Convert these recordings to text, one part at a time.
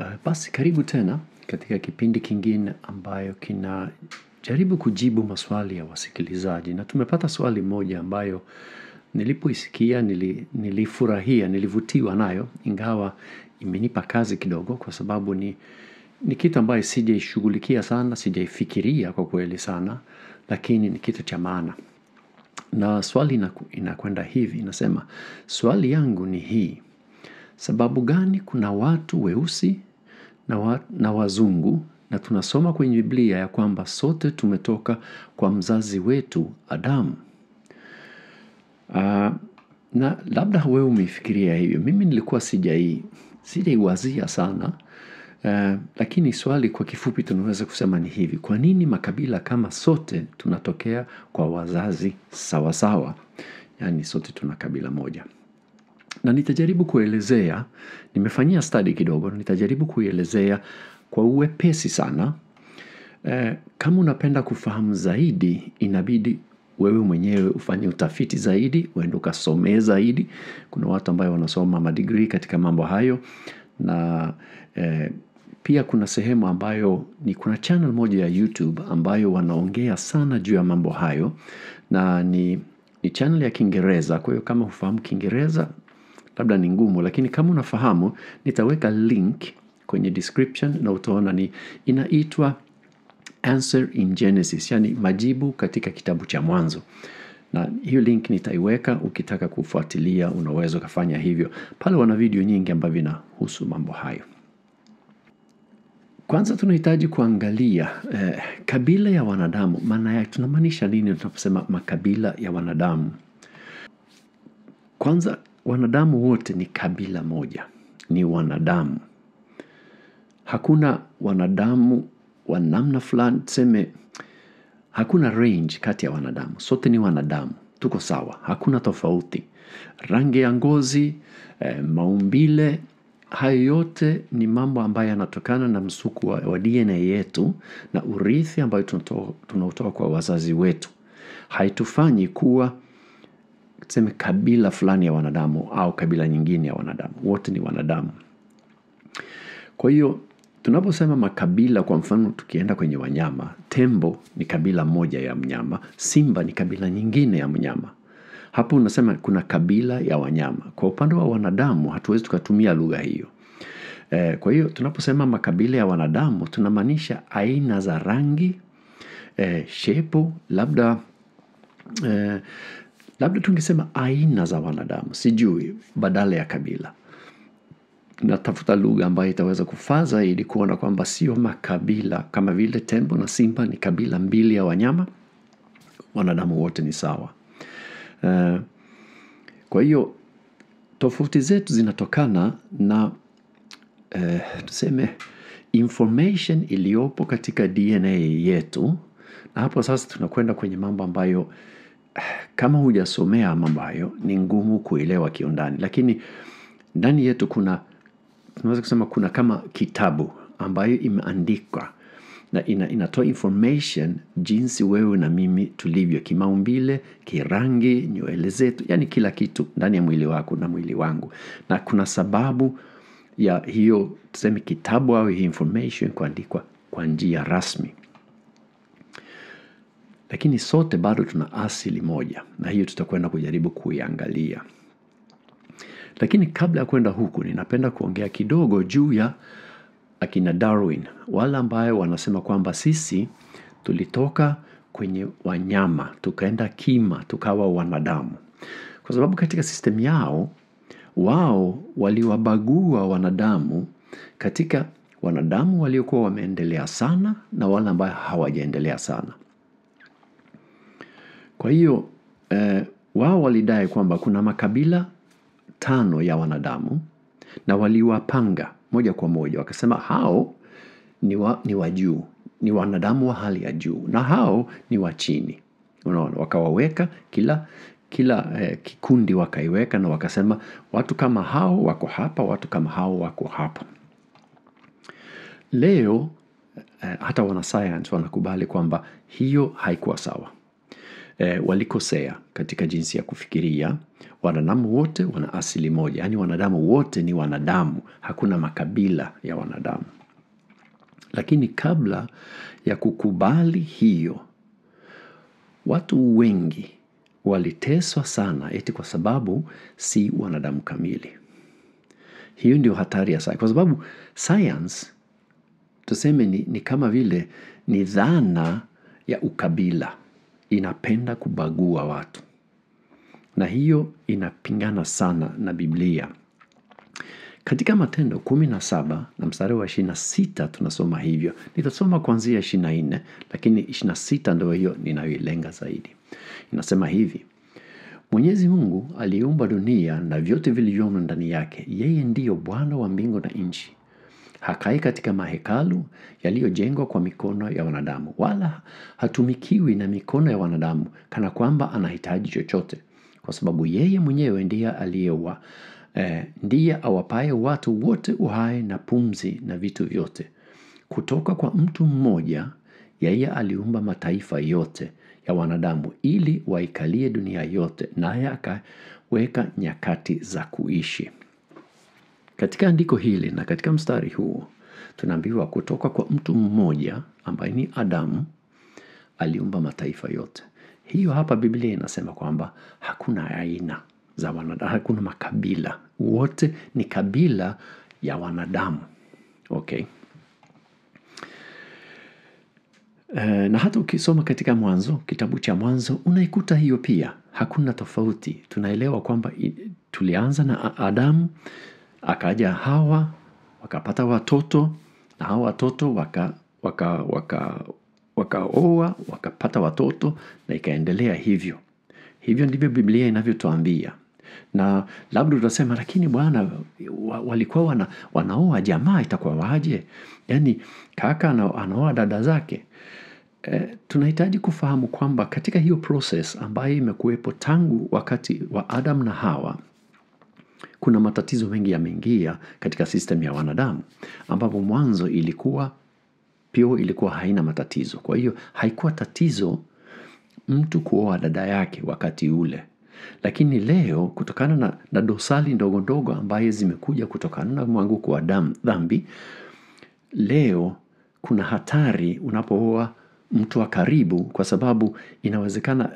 Uh, basi karibu tena katika kipindi kingine ambayo kinajaribu kujibu maswali ya wasikilizaji. Na tumepata swali moja ambayo nilipoisikia nili, nilifurahia nilivutiwa nayo ingawa imenipa kazi kidogo kwa sababu ni, ni kitu ambayo sijaishughulikia sana sijaifikiria kwa kweli sana lakini ni kitu cha maana. Na swali inakwenda hivi inasema swali yangu ni hii sababu gani kuna watu weusi na, wa, na wazungu na tunasoma kwenye Biblia ya kwamba sote tumetoka kwa mzazi wetu Adamu. Uh, na labda wewe umeifikiria hivyo. Mimi nilikuwa sijai sijaiwazia sana uh, lakini swali kwa kifupi tunaweza kusema ni hivi: kwa nini makabila kama sote tunatokea kwa wazazi sawasawa sawa? Yaani sote tuna kabila moja na nitajaribu kuelezea nimefanyia stadi kidogo nitajaribu kuielezea kwa uwepesi sana. Eh, kama unapenda kufahamu zaidi inabidi wewe mwenyewe ufanye utafiti zaidi uende ukasomee zaidi. Kuna watu ambayo wanasoma madigrii katika mambo hayo. Na eh, pia kuna sehemu ambayo ni kuna channel moja ya youtube ambayo wanaongea sana juu ya mambo hayo. Na ni, ni channel ya kiingereza. Kwa hiyo kama hufahamu kiingereza labda ni ngumu lakini kama unafahamu nitaweka link kwenye description na utaona ni inaitwa answer in genesis yani majibu katika kitabu cha mwanzo. Na hiyo link nitaiweka ukitaka kufuatilia unaweza ukafanya hivyo. Pale wana video nyingi ambavyo vinahusu mambo hayo. Kwanza tunahitaji kuangalia eh, kabila ya wanadamu. Maana yake tunamaanisha nini tunaposema makabila ya wanadamu? Kwanza wanadamu wote ni kabila moja ni wanadamu. Hakuna wanadamu wa namna fulani tuseme hakuna range kati ya wanadamu. Sote ni wanadamu tuko sawa hakuna tofauti. Rangi ya ngozi eh, maumbile hayo yote ni mambo ambayo yanatokana na msuku wa, wa dna yetu na urithi ambayo tunautoa kwa wazazi wetu. Haitufanyi kuwa tuseme kabila fulani ya wanadamu au kabila nyingine ya wanadamu. Wote ni wanadamu. Kwa hiyo tunaposema makabila kwa mfano tukienda kwenye wanyama tembo ni kabila moja ya mnyama simba ni kabila nyingine ya mnyama. Hapo unasema kuna kabila ya wanyama. Kwa upande wa wanadamu hatuwezi tukatumia lugha hiyo. Eh, kwa hiyo tunaposema makabila ya wanadamu tunamaanisha aina za rangi eh, shepo labda eh, labda tungesema aina za wanadamu sijui badala ya kabila. Natafuta lugha ambayo itaweza kufaa zaidi kuona kwamba sio makabila kama vile tembo na simba ni kabila mbili ya wanyama. Wanadamu wote ni sawa. Uh, kwa hiyo tofauti zetu zinatokana na uh, tuseme information iliyopo katika dna yetu. Na hapo sasa tunakwenda kwenye mambo ambayo kama hujasomea mambo hayo ni ngumu kuelewa kiundani. Lakini ndani yetu kuna tunaweza kusema kuna kama kitabu ambayo imeandikwa na ina, inatoa information jinsi wewe na mimi tulivyo kimaumbile kirangi nywele zetu yani kila kitu ndani ya mwili wako na mwili wangu. Na kuna sababu ya hiyo tuseme kitabu au hii information kuandikwa kwa njia rasmi lakini sote bado tuna asili moja na hiyo tutakwenda kujaribu kuiangalia. Lakini kabla ya kwenda huku ninapenda kuongea kidogo juu ya akina darwin wale ambayo wanasema kwamba sisi tulitoka kwenye wanyama tukaenda kima tukawa wanadamu. Kwa sababu katika sistemu yao wao waliwabagua wanadamu katika wanadamu waliokuwa wameendelea sana na wale ambayo hawajaendelea sana kwa hiyo eh, wao walidai kwamba kuna makabila tano ya wanadamu na waliwapanga moja kwa moja. Wakasema hao ni wa, ni wa juu ni wanadamu wa hali ya juu na hao ni wa chini. Unaona wakawaweka kila kila eh, kikundi wakaiweka na wakasema watu kama hao wako hapa watu kama hao wako hapa. Leo eh, hata wanasayansi wanakubali kwamba hiyo haikuwa sawa eh, walikosea katika jinsi ya kufikiria. Wanadamu wote wana asili moja, yaani wanadamu wote ni wanadamu, hakuna makabila ya wanadamu. Lakini kabla ya kukubali hiyo, watu wengi waliteswa sana eti kwa sababu si wanadamu kamili. Hiyo ndio hatari ya science, kwa sababu science tuseme ni, ni kama vile ni dhana ya ukabila, inapenda kubagua watu, na hiyo inapingana sana na Biblia. Katika Matendo kumi na saba na mstari wa ishirini na sita tunasoma hivyo. Nitasoma kuanzia ishirini na nne lakini ishirini na sita ndio hiyo ninayoilenga zaidi. Inasema hivi: Mwenyezi Mungu aliumba dunia na vyote vilivyomo ndani yake. Yeye ndiyo Bwana wa mbingu na nchi. Hakai katika mahekalu yaliyojengwa kwa mikono ya wanadamu, wala hatumikiwi na mikono ya wanadamu kana kwamba anahitaji chochote, kwa sababu yeye mwenyewe ndiye aliyewa eh, ndiye awapaye watu wote uhai na pumzi na vitu vyote. Kutoka kwa mtu mmoja yeye aliumba mataifa yote ya wanadamu ili waikalie dunia yote, naye akaweka nyakati za kuishi. Katika andiko hili na katika mstari huu tunaambiwa kutoka kwa mtu mmoja ambaye ni Adamu aliumba mataifa yote. Hiyo hapa Biblia inasema kwamba hakuna aina za wanadamu, hakuna makabila, wote ni kabila ya wanadamu. Okay. E, na hata ukisoma katika Mwanzo, kitabu cha Mwanzo unaikuta hiyo pia, hakuna tofauti. Tunaelewa kwamba tulianza na Adamu, akaja Hawa, wakapata watoto na hawa watoto waka waka waka wakaoa wakapata watoto na ikaendelea hivyo. Hivyo ndivyo Biblia inavyotuambia. Na labda utasema lakini bwana walikuwa wana, wanaoa jamaa itakuwa waje? Yaani kaka anaoa dada zake. E, tunahitaji kufahamu kwamba katika hiyo proses ambayo imekuwepo tangu wakati wa Adam na Hawa kuna matatizo mengi yameingia katika system ya wanadamu ambapo mwanzo ilikuwa pio ilikuwa haina matatizo. Kwa hiyo haikuwa tatizo mtu kuoa dada yake wakati ule. Lakini leo kutokana na, na dosari ndogo ndogo ambaye zimekuja kutokana na mwanguko wa dhambi, leo kuna hatari unapooa mtu wa karibu kwa sababu inawezekana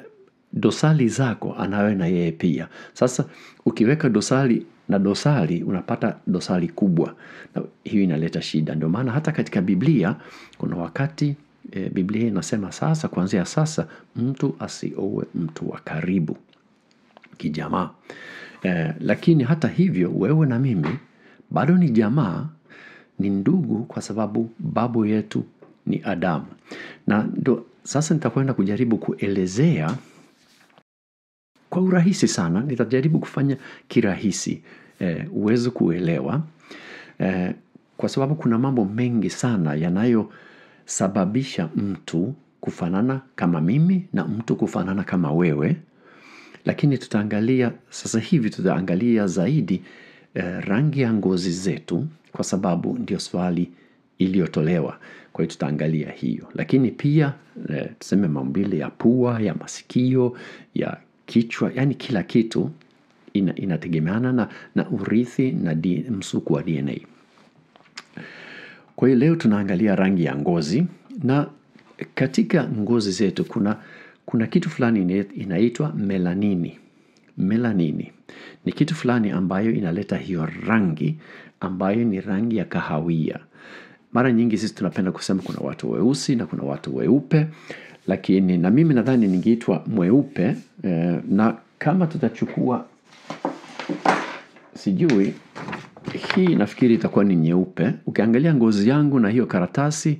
dosali zako anawe na yeye pia. Sasa ukiweka dosari na dosari unapata dosari kubwa na hiyo inaleta shida. Ndio maana hata katika Biblia kuna wakati e, Biblia inasema sasa, kuanzia sasa mtu asiowe mtu wa karibu kijamaa. E, lakini hata hivyo wewe na mimi bado ni jamaa, ni ndugu, kwa sababu babu yetu ni Adamu. Na ndo sasa nitakwenda kujaribu kuelezea kwa urahisi sana, nitajaribu kufanya kirahisi eh, uweze kuelewa eh, kwa sababu kuna mambo mengi sana yanayosababisha mtu kufanana kama mimi na mtu kufanana kama wewe, lakini tutaangalia sasa hivi tutaangalia zaidi eh, rangi ya ngozi zetu kwa sababu ndio swali iliyotolewa. Kwa hiyo tutaangalia hiyo, lakini pia eh, tuseme maumbile ya pua, ya masikio, ya kichwa, yani kila kitu ina, inategemeana na, na urithi na di, msuku wa DNA. Kwa hiyo leo tunaangalia rangi ya ngozi na katika ngozi zetu kuna, kuna kitu fulani inaitwa melanini. Melanini ni kitu fulani ambayo inaleta hiyo rangi ambayo ni rangi ya kahawia. Mara nyingi sisi tunapenda kusema kuna watu weusi na kuna watu weupe, lakini na mimi nadhani ningeitwa mweupe eh, na kama tutachukua sijui hii nafikiri itakuwa ni nyeupe. Ukiangalia ngozi yangu na hiyo karatasi,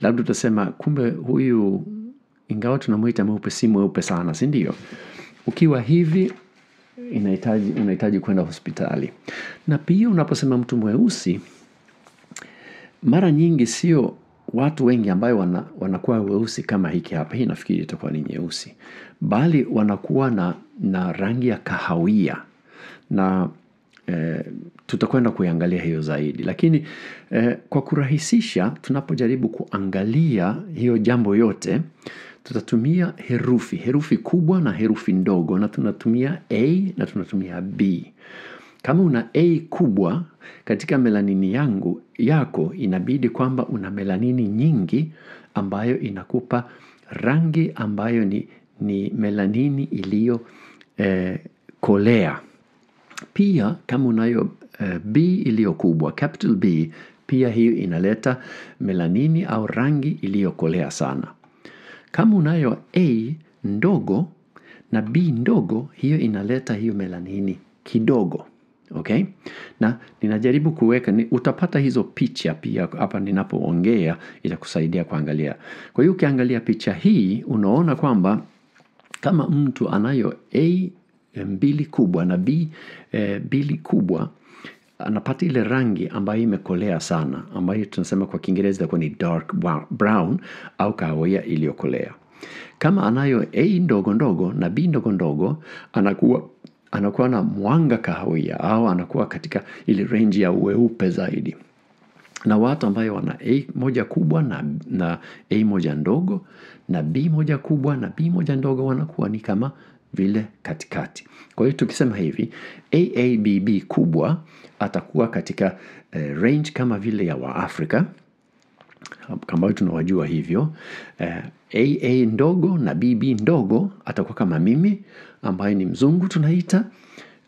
labda utasema kumbe huyu ingawa tunamwita mweupe si mweupe sana, si ndio? Ukiwa hivi inahitaji unahitaji kwenda hospitali. Na pia unaposema mtu mweusi, mara nyingi sio watu wengi ambayo wana, wanakuwa weusi kama hiki hapa. Hii nafikiri itakuwa ni nyeusi, bali wanakuwa na, na rangi ya kahawia. Na eh, tutakwenda kuiangalia hiyo zaidi, lakini eh, kwa kurahisisha, tunapojaribu kuangalia hiyo jambo yote tutatumia herufi. Herufi kubwa na herufi ndogo na tunatumia a na tunatumia b kama una a kubwa katika melanini yangu yako inabidi kwamba una melanini nyingi ambayo inakupa rangi ambayo ni, ni melanini iliyo eh, kolea pia kama unayo eh, B iliyo kubwa capital B, pia hiyo inaleta melanini au rangi iliyokolea sana. Kama unayo A ndogo na B ndogo, hiyo inaleta hiyo melanini kidogo. Okay? Na ninajaribu kuweka ni, utapata hizo picha pia hapa ninapoongea itakusaidia kuangalia. Kwa hiyo ukiangalia picha hii unaona kwamba kama mtu anayo A mbili kubwa na B e, mbili kubwa anapata ile rangi ambayo imekolea sana ambayo tunasema kwa Kiingereza itakuwa ni dark brown au kahawia iliyokolea. Kama anayo A ndogo ndogo na B ndogo ndogo anakuwa anakuwa na mwanga kahawia au anakuwa katika ile range ya weupe zaidi na watu ambayo wana A moja kubwa na, na A moja ndogo na B moja kubwa na B moja ndogo wanakuwa ni kama vile katikati. Kwa hiyo tukisema hivi AABB kubwa atakuwa katika eh, range kama vile ya Waafrika ambayo tunawajua hivyo eh, AA ndogo na BB ndogo atakuwa kama mimi ambaye ni mzungu tunaita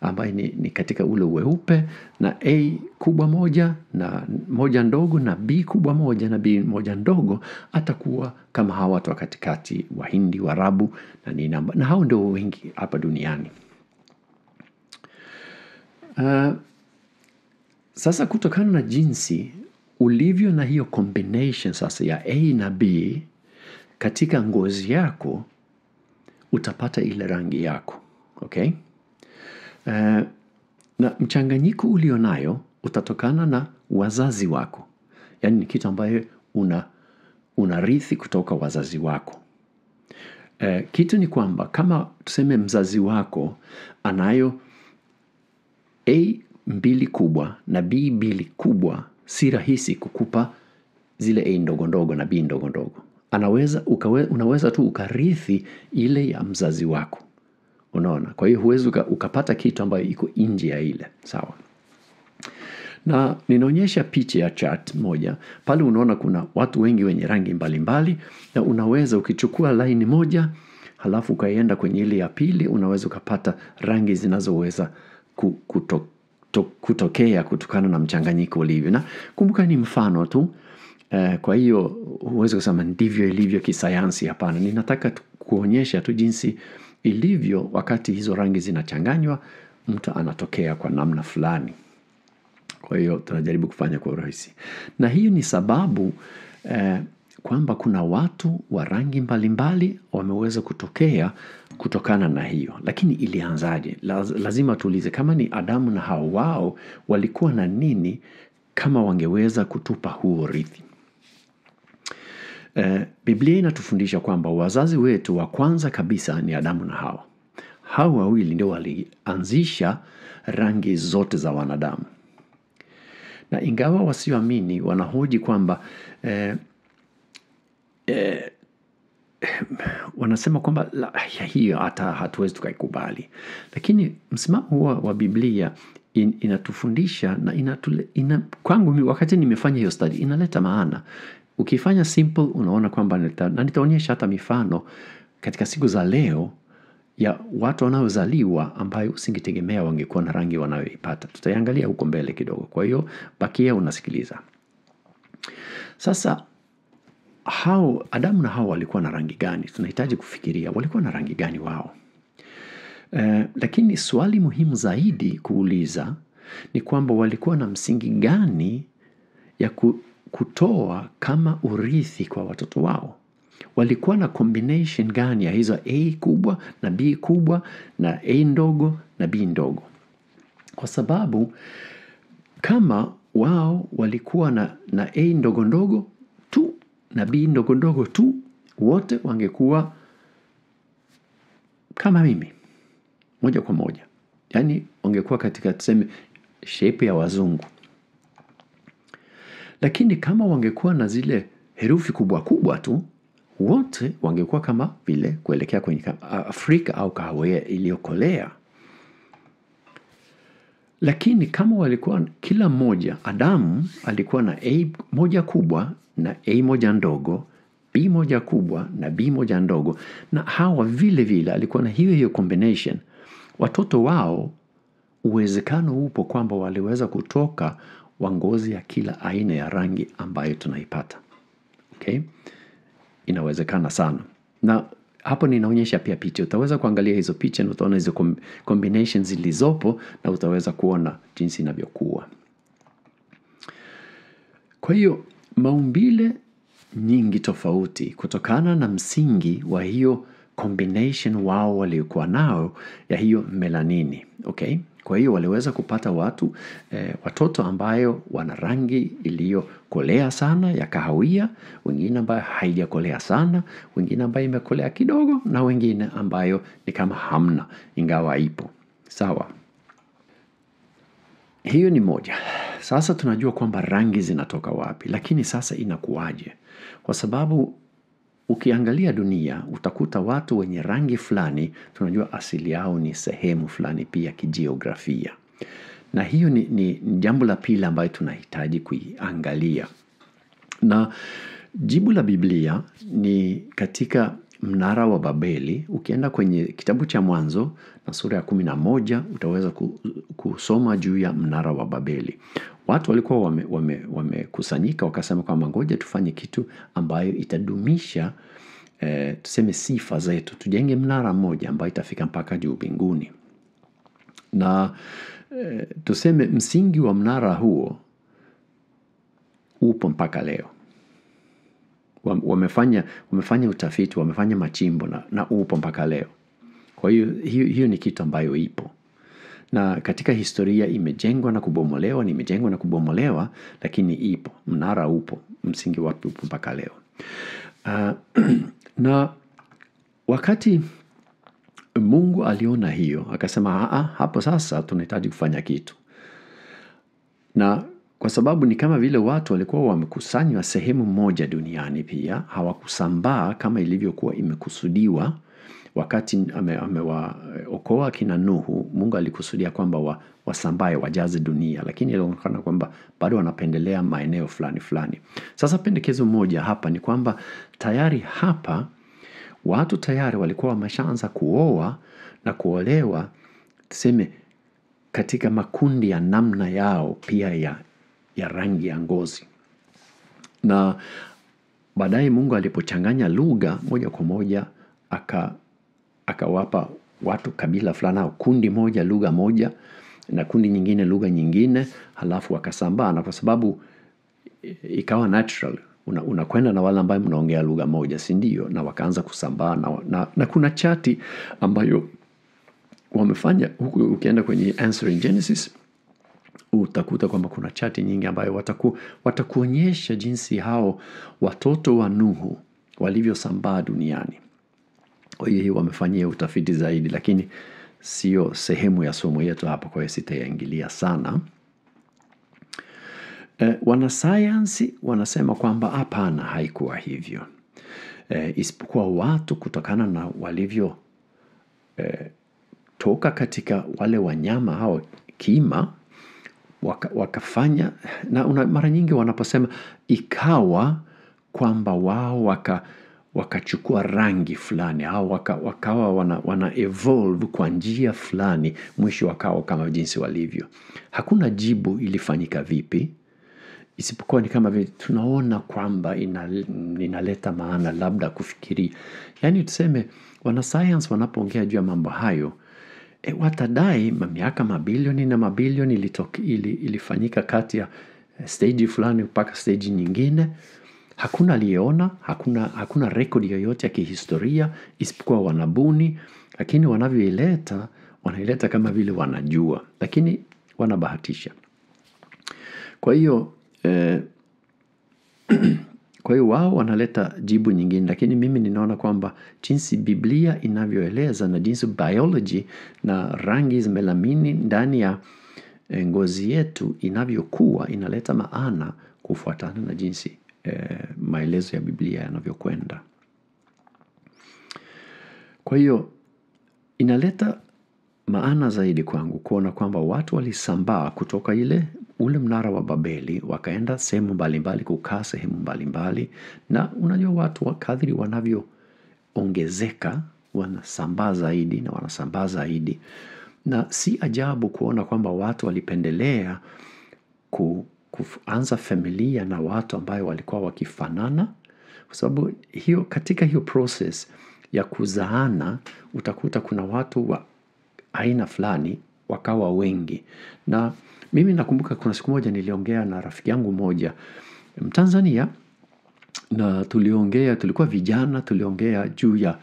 ambaye ni, ni katika ule weupe na A kubwa moja na moja ndogo na B kubwa moja na B moja ndogo atakuwa kama hawa watu wa katikati Wahindi, warabu na nini, na hao ndio wengi hapa duniani. Uh, sasa kutokana na jinsi ulivyo na hiyo combination sasa ya A na B katika ngozi yako utapata ile rangi yako okay? Uh, na mchanganyiko ulio nayo utatokana na wazazi wako, yaani ni kitu ambayo una unarithi kutoka wazazi wako. Uh, kitu ni kwamba kama tuseme mzazi wako anayo A mbili kubwa na B mbili kubwa, si rahisi kukupa zile A ndogo ndogo na B ndogo ndogo. Anaweza ukawe, unaweza tu ukarithi ile ya mzazi wako, unaona. Kwa hiyo huwezi uka, ukapata kitu ambayo iko nje ya ile, sawa. Na ninaonyesha picha ya chart moja pale, unaona kuna watu wengi wenye rangi mbalimbali mbali, na unaweza ukichukua laini moja halafu ukaenda kwenye ile ya pili, unaweza ukapata rangi zinazoweza kuto, to, kutokea kutokana na mchanganyiko ulivyo. Na kumbuka ni mfano tu uh, kwa hiyo huwezi kusema ndivyo ilivyo kisayansi. Hapana, ninataka kuonyesha tu jinsi ilivyo wakati hizo rangi zinachanganywa, mtu anatokea kwa namna fulani. Kwa hiyo tunajaribu kufanya kwa urahisi, na hiyo ni sababu uh, kwamba kuna watu wa rangi mbalimbali wameweza kutokea kutokana na hiyo. Lakini ilianzaje? Lazima tuulize kama ni Adamu na Hawa, wao walikuwa na nini kama wangeweza kutupa huo rithi? E, Biblia inatufundisha kwamba wazazi wetu wa kwanza kabisa ni Adamu na Hawa. Hawa wawili ndio walianzisha rangi zote za wanadamu, na ingawa wasioamini wanahoji kwamba eh, eh, wanasema kwamba hiyo hata hatuwezi tukaikubali, lakini msimamo huo wa Biblia in, inatufundisha na inatule, ina, kwangu wakati nimefanya hiyo study inaleta maana. Ukifanya simple unaona kwamba na nitaonyesha hata mifano katika siku za leo ya watu wanaozaliwa ambayo usingetegemea wangekuwa na rangi wanayoipata. Tutaiangalia huko mbele kidogo. Kwa hiyo bakia unasikiliza. Sasa hao Adamu na hao walikuwa na rangi gani? Tunahitaji kufikiria walikuwa na rangi gani wao. e, lakini swali muhimu zaidi kuuliza ni kwamba walikuwa na msingi gani ya kutoa kama urithi kwa watoto wao. Walikuwa na combination gani ya hizo A kubwa na B kubwa na A ndogo na B ndogo, kwa sababu kama wao walikuwa na, na A ndogo ndogo tu na B ndogo ndogo tu, wote wangekuwa kama mimi moja kwa moja, yaani wangekuwa katika tuseme shape ya wazungu. Lakini kama wangekuwa na zile herufi kubwa kubwa tu, wote wangekuwa kama vile kuelekea kwenye Afrika au kahawia iliyokolea. Lakini kama walikuwa kila mmoja, Adamu alikuwa na A moja kubwa na A moja ndogo, B moja kubwa na B moja ndogo, na Hawa vile vile alikuwa na hiyo hiyo combination. Watoto wao uwezekano upo kwamba waliweza kutoka wa ngozi ya kila aina ya rangi ambayo tunaipata. Okay? Inawezekana sana. Na hapo ninaonyesha pia picha. Utaweza kuangalia hizo picha na utaona hizo combinations zilizopo na utaweza kuona jinsi inavyokuwa. Kwa hiyo maumbile nyingi tofauti kutokana na msingi wa hiyo combination wao waliokuwa nao ya hiyo melanini. Okay? Kwa hiyo waliweza kupata watu eh, watoto ambayo wana rangi iliyokolea sana ya kahawia, wengine ambayo haijakolea sana, wengine ambayo imekolea kidogo na wengine ambayo ni kama hamna ingawa ipo. Sawa. Hiyo ni moja. Sasa tunajua kwamba rangi zinatoka wapi, lakini sasa inakuwaje? Kwa sababu ukiangalia dunia utakuta watu wenye rangi fulani tunajua asili yao ni sehemu fulani pia kijiografia. Na hiyo ni, ni, jambo la pili ambayo tunahitaji kuiangalia. Na jibu la Biblia ni katika mnara wa Babeli. Ukienda kwenye kitabu cha Mwanzo na sura ya kumi na moja utaweza kusoma juu ya mnara wa Babeli. Watu walikuwa wamekusanyika wame, wame wakasema kwamba ngoja tufanye kitu ambayo itadumisha eh, tuseme sifa zetu. Tujenge mnara mmoja ambayo itafika mpaka juu binguni Na eh, tuseme msingi wa mnara huo upo mpaka leo. Wamefanya, wamefanya utafiti, wamefanya machimbo na, na upo mpaka leo. Kwa hiyo, hiyo, hiyo ni kitu ambayo ipo na katika historia imejengwa na kubomolewa, imejengwa na kubomolewa, lakini ipo, mnara upo, msingi wake upo mpaka leo. Uh, na wakati Mungu aliona hiyo, akasema hapo sasa tunahitaji kufanya kitu. Na kwa sababu ni kama vile watu walikuwa wamekusanywa sehemu moja duniani pia, hawakusambaa kama ilivyokuwa imekusudiwa wakati amewaokoa ame kina Nuhu, Mungu alikusudia kwamba wa, wasambae wajaze dunia, lakini ilionekana kwamba bado wanapendelea maeneo fulani fulani. Sasa pendekezo moja hapa ni kwamba tayari hapa watu tayari walikuwa wameshaanza kuoa na kuolewa, tuseme katika makundi ya namna yao pia ya, ya rangi ya ngozi na baadaye Mungu alipochanganya lugha moja kwa moja aka akawapa watu kabila fulani au kundi moja lugha moja na kundi nyingine lugha nyingine, halafu wakasambaa, na kwa sababu ikawa natural unakwenda una na wale ambayo mnaongea lugha moja, si ndio? Na wakaanza kusambaa na, na, na kuna chati ambayo wamefanya huku. Ukienda kwenye Answering Genesis utakuta kwamba kuna chati nyingi ambayo wataku, watakuonyesha jinsi hao watoto wa Nuhu walivyosambaa duniani. Kwa hiyo hii wamefanyia utafiti zaidi, lakini sio sehemu ya somo yetu hapa, kwa hiyo sitayaingilia sana. E, wanasayansi wanasema kwamba hapana, haikuwa hivyo. E, isipokuwa watu kutokana na walivyo e, toka katika wale wanyama hao kima waka, wakafanya na una, mara nyingi wanaposema ikawa kwamba wao waka wakachukua rangi fulani au waka, wakawa wana, wana evolve kwa njia fulani, mwisho wakawa kama jinsi walivyo. Hakuna jibu ilifanyika vipi, isipokuwa ni kama vile tunaona kwamba inaleta ina maana labda kufikiria Yaani tuseme wanasayansi wanapoongea juu ya mambo hayo e, watadai miaka mabilioni na mabilioni ili, ilifanyika kati ya steji fulani mpaka steji nyingine Hakuna aliyeona, hakuna, hakuna rekodi yoyote ya kihistoria, isipokuwa wanabuni, lakini wanavyoileta, wanaileta kama vile wanajua, lakini wanabahatisha. Kwa hiyo, eh, kwa hiyo wao wanaleta jibu nyingine, lakini mimi ninaona kwamba jinsi Biblia inavyoeleza na jinsi biology na rangi melamini ndani ya ngozi yetu inavyokuwa inaleta maana kufuatana na jinsi eh, maelezo ya Biblia yanavyokwenda. Kwa hiyo inaleta maana zaidi kwangu kuona kwamba watu walisambaa kutoka ile ule mnara wa Babeli wakaenda sehemu mbalimbali kukaa sehemu mbalimbali, na unajua watu wakadhiri wanavyoongezeka wanasambaa zaidi na wanasambaa zaidi, na si ajabu kuona kwamba watu walipendelea kuanza familia na watu ambayo walikuwa wakifanana. Kwa sababu hiyo katika hiyo process ya kuzaana utakuta kuna watu wa aina fulani wakawa wengi. Na mimi nakumbuka kuna siku moja niliongea na rafiki yangu moja Mtanzania na tuliongea tulikuwa vijana tuliongea juu ya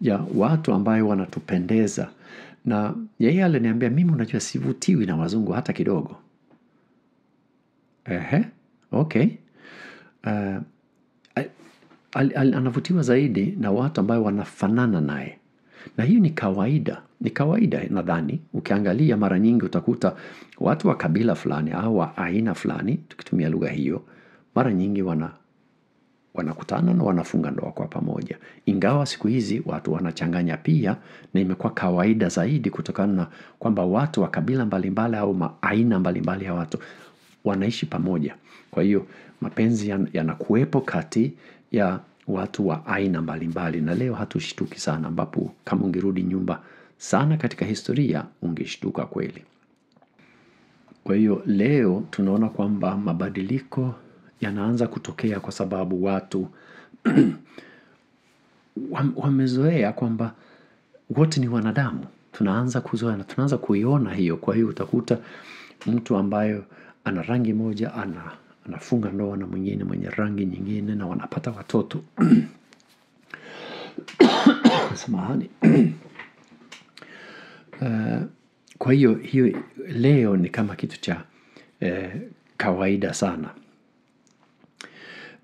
ya watu ambayo wanatupendeza. Na yeye aliniambia mimi unajua sivutiwi na wazungu hata kidogo. Ehe, okay. Anavutiwa zaidi na watu ambayo wanafanana naye. Na hiyo ni kawaida, ni kawaida nadhani, ukiangalia mara nyingi utakuta watu wa kabila fulani au wa aina fulani, tukitumia lugha hiyo, mara nyingi wana wanakutana na wanafunga ndoa kwa pamoja. Ingawa siku hizi watu wanachanganya pia na imekuwa kawaida zaidi kutokana na kwamba watu wa kabila mbalimbali au aina mbalimbali ya watu wanaishi pamoja. Kwa hiyo mapenzi yanakuwepo kati ya watu wa aina mbalimbali na leo hatushtuki sana ambapo kama ungerudi nyumba sana katika historia ungeshtuka kweli. Kwa hiyo leo tunaona kwamba mabadiliko yanaanza kutokea kwa sababu watu wamezoea kwamba wote ni wanadamu. Tunaanza kuzoea na tunaanza kuiona hiyo kwa hiyo utakuta mtu ambayo ana rangi moja ana anafunga ndoa na mwingine mwenye rangi nyingine na wanapata watoto. Samahani. Kwa hiyo hiyo leo ni kama kitu cha kawaida sana.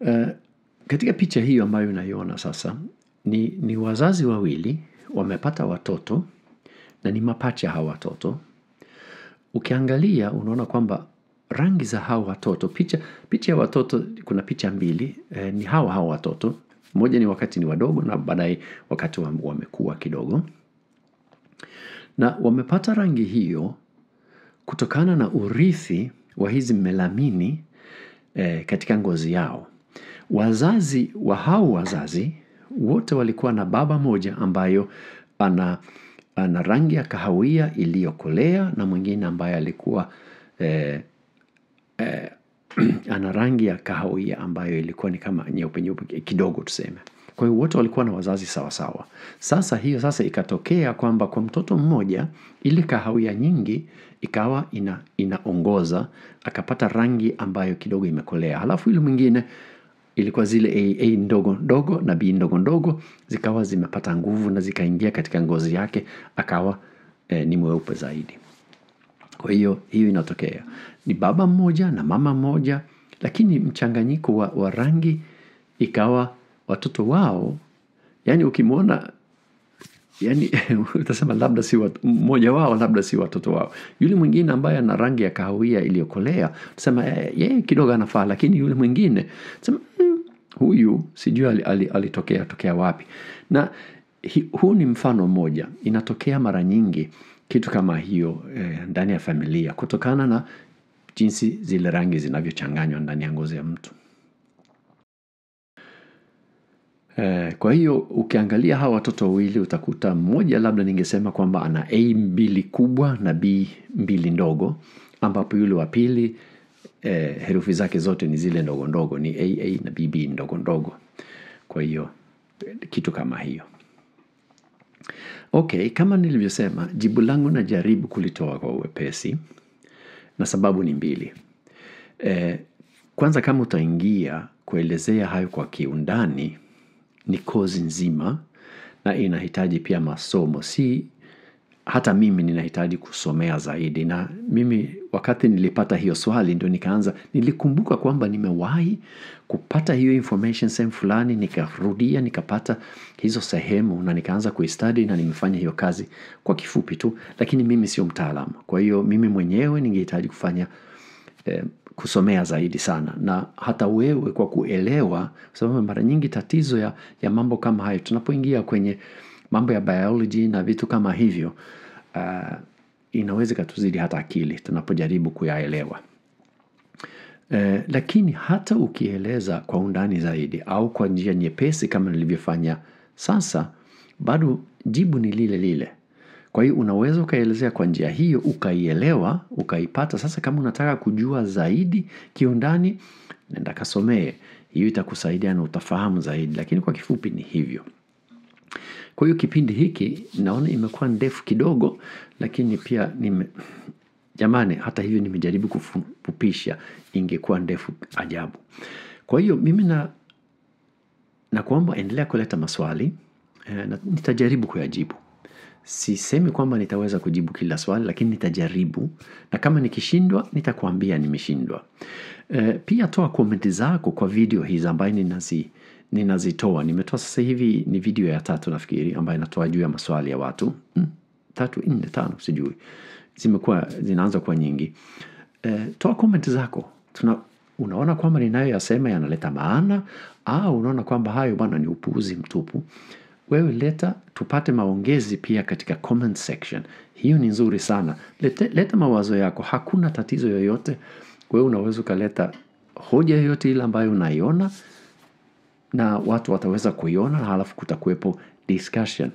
uh, Katika picha hiyo ambayo unaiona sasa ni ni wazazi wawili wamepata watoto na ni mapacha hawa watoto. Ukiangalia unaona kwamba rangi za hawa watoto picha picha ya watoto kuna picha mbili eh, ni hawa hawa watoto mmoja ni wakati ni wadogo na baadaye wakati wamekuwa kidogo na wamepata rangi hiyo kutokana na urithi wa hizi melamini katika ngozi yao. Wazazi wa hao wazazi wote walikuwa na baba moja ambayo ana ana rangi ya kahawia iliyokolea na mwingine ambaye alikuwa ana rangi ya kahawia ambayo ilikuwa ni kama nyeupe nyeupe kidogo tuseme. Kwa hiyo wote walikuwa na wazazi sawasawa sawa. Sasa hiyo sasa ikatokea kwamba kwa mtoto mmoja ile kahawia nyingi ikawa ina, inaongoza akapata rangi ambayo kidogo imekolea. Halafu ile mwingine ilikuwa zile A ndogo ndogo na B ndogo ndogo zikawa zimepata nguvu na zikaingia katika ngozi yake akawa eh, ni mweupe zaidi. Kwa hiyo hiyo inatokea. Ni baba mmoja na mama mmoja lakini mchanganyiko wa, wa rangi ikawa watoto wao yani ukimwona yani utasema labda si mmoja wao labda si watoto wao. Yule mwingine ambaye ana rangi ya kahawia iliyokolea tusema yeye kidogo anafaa lakini yule mwingine tuseme huyu sijui alitokea tokea wapi. Na hi, huu ni mfano mmoja inatokea mara nyingi kitu kama hiyo eh, ndani ya familia kutokana na jinsi zile rangi zinavyochanganywa ndani ya ngozi ya mtu. Kwa hiyo ukiangalia hawa watoto wawili utakuta mmoja labda ningesema kwamba ana A mbili kubwa na B mbili ndogo ambapo yule wa pili eh, herufi zake zote ni zile ndogo ndogo ni AA na BB ndogo ndogo. Kwa hiyo kitu kama hiyo. Ok, kama nilivyosema, jibu langu najaribu kulitoa kwa uwepesi na sababu ni mbili. eh, Kwanza kama utaingia kuelezea hayo kwa kiundani ni kozi nzima na inahitaji pia masomo. Si hata mimi ninahitaji kusomea zaidi na mimi wakati nilipata hiyo swali ndio nikaanza nilikumbuka kwamba nimewahi kupata hiyo information sehemu fulani nikarudia nikapata hizo sehemu na nikaanza kuistadi na nimefanya hiyo kazi kwa kifupi tu lakini mimi sio mtaalamu. Kwa hiyo mimi mwenyewe ningehitaji kufanya kusomea zaidi sana na hata wewe kwa kuelewa sababu mara nyingi tatizo ya ya mambo kama hayo tunapoingia kwenye mambo ya biology na vitu kama hivyo uh, inaweza ikatuzidi hata akili tunapojaribu kuyaelewa Eh, lakini hata ukieleza kwa undani zaidi au kwa njia nyepesi kama nilivyofanya sasa, bado jibu ni lile lile. Kwa hiyo unaweza ukaelezea kwa njia hiyo, ukaielewa, ukaipata. Sasa kama unataka kujua zaidi kiundani, nenda kasomee. Hiyo itakusaidia na utafahamu zaidi, lakini kwa kifupi ni hivyo. Kwa hiyo kipindi hiki naona imekuwa ndefu kidogo, lakini pia nime jamani, hata hivyo nimejaribu kufupisha, ingekuwa ndefu ajabu. Kwa hiyo mimi na na kuomba endelea kuleta maswali eh, na nitajaribu kuyajibu. Sisemi kwamba nitaweza kujibu kila swali, lakini nitajaribu, na kama nikishindwa nitakuambia nimeshindwa. e, pia toa komenti zako kwa video hizi ambaye ninazi ninazitoa. Nimetoa sasa hivi ni video ya tatu nafikiri ambayo inatoa juu ya maswali ya watu hmm, tatu nne tano sijui zimekuwa zinaanza kuwa nyingi. e, toa komenti zako Tuna, unaona kwamba ninayoyasema yanaleta maana au unaona kwamba hayo bwana ni upuuzi mtupu wewe leta tupate maongezi pia katika comment section. Hiyo ni nzuri sana. Leta, leta mawazo yako. Hakuna tatizo yoyote. Wewe unaweza ukaleta hoja yoyote ile ambayo unaiona na watu wataweza kuiona halafu kutakuwepo discussion.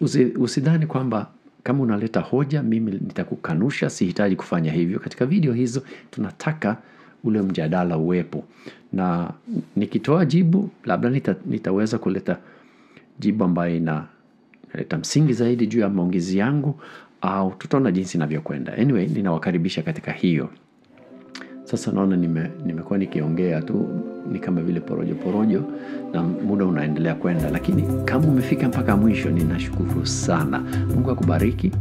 Usi, usidhani kwamba kama unaleta hoja mimi nitakukanusha sihitaji kufanya hivyo. Katika video hizo tunataka ule mjadala uwepo. Na nikitoa jibu labda nita, nitaweza kuleta jibu ambayo ina inaleta msingi zaidi juu ya maongezi yangu au tutaona jinsi inavyokwenda. Anyway ninawakaribisha katika hiyo. Sasa naona nime, nimekuwa nikiongea tu ni kama vile porojo porojo na muda unaendelea kwenda. Lakini kama umefika mpaka mwisho ninashukuru sana. Mungu akubariki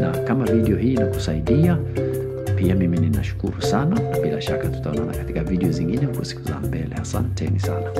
na kama video hii inakusaidia pia mimi ninashukuru sana. Na bila shaka tutaonana katika video zingine huko siku za mbele. Asanteni sana